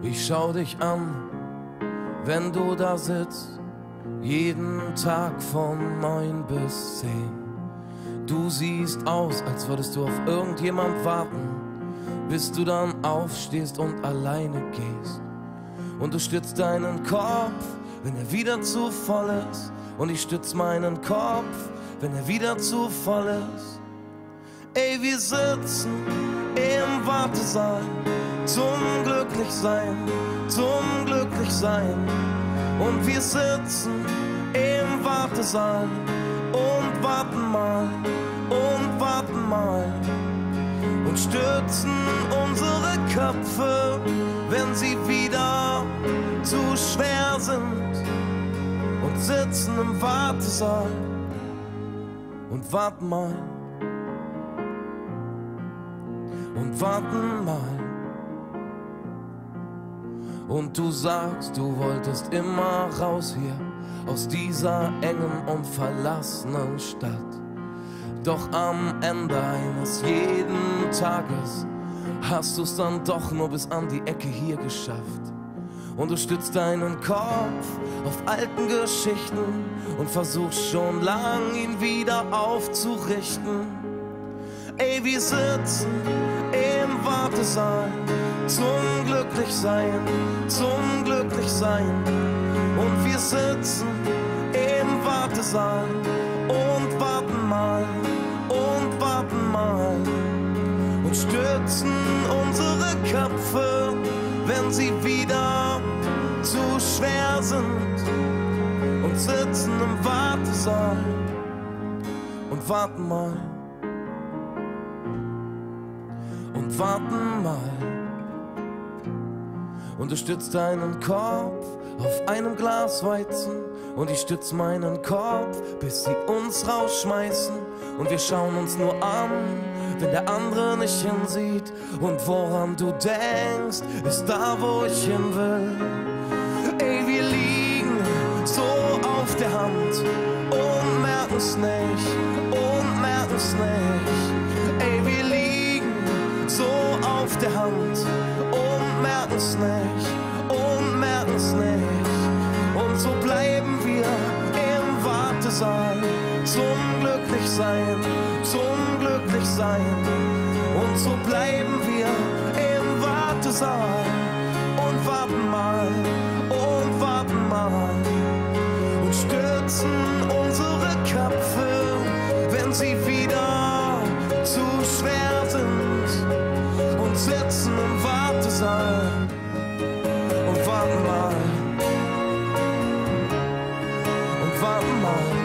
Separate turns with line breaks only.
Ich schau dich an, wenn du da sitzt, jeden Tag von neun bis zehn. Du siehst aus, als würdest du auf irgendjemand warten, bis du dann aufstehst und alleine gehst. Und du stützt deinen Kopf, wenn er wieder zu voll ist. Und ich stütz meinen Kopf, wenn er wieder zu voll ist. Ey, wir sitzen im Wartesaal zum Glücklichsein, zum Glücklichsein. Und wir sitzen im Wartesaal und warten mal, und warten mal. Und stürzen unsere Köpfe, wenn sie wieder zu schwer sind. Und sitzen im Wartesaal und warten mal. Und warten mal. Und du sagst, du wolltest immer raus hier aus dieser engen und verlassenen Stadt. Doch am Ende eines jeden Tages hast du's dann doch nur bis an die Ecke hier geschafft. Und du stützt deinen Kopf auf alten Geschichten und versuchst schon lang ihn wieder aufzurichten. Ey, wir sitzen im Wartesaal zum Glücklichsein, zum Glücklichsein. Und wir sitzen im Wartesaal und warten mal, und warten mal. Und stürzen unsere Köpfe, wenn sie wieder zu schwer sind. Und sitzen im Wartesaal und warten mal. Und warten mal. Und du stützt deinen Kopf auf einem Glas Weizen und ich stütz meinen Kopf, bis sie uns rausschmeißen und wir schauen uns nur an, wenn der andere nicht hinsieht und woran du denkst, ist da, wo ich hin will. Ey, wir liegen so auf der Hand und merken's nicht, und merken's nicht. Merken's nicht, und merken's nicht. Und so bleiben wir im Wartesaal zum Glücklichsein, zum Glücklichsein. Und so bleiben wir im Wartesaal und warten mal, und warten mal. Und stürzen unsere Köpfe, wenn sie wieder zu schwer Und warten